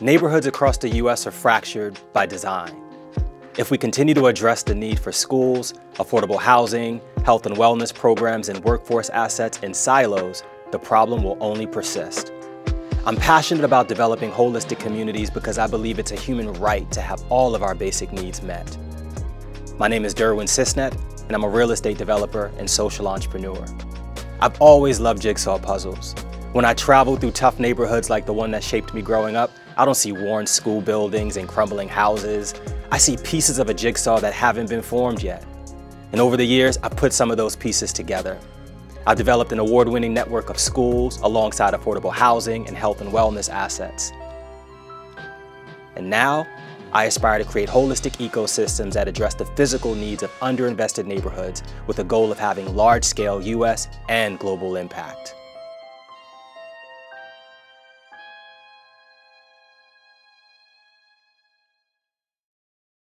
Neighborhoods across the U.S. are fractured by design. If we continue to address the need for schools, affordable housing, health and wellness programs, and workforce assets in silos, the problem will only persist. I'm passionate about developing holistic communities because I believe it's a human right to have all of our basic needs met. My name is Derwin Sisnett, and I'm a real estate developer and social entrepreneur. I've always loved jigsaw puzzles. When I travel through tough neighborhoods like the one that shaped me growing up, I don't see worn school buildings and crumbling houses. I see pieces of a jigsaw that haven't been formed yet. And over the years, I've put some of those pieces together. I've developed an award-winning network of schools alongside affordable housing and health and wellness assets. And now, I aspire to create holistic ecosystems that address the physical needs of underinvested neighborhoods with the goal of having large-scale US and global impact.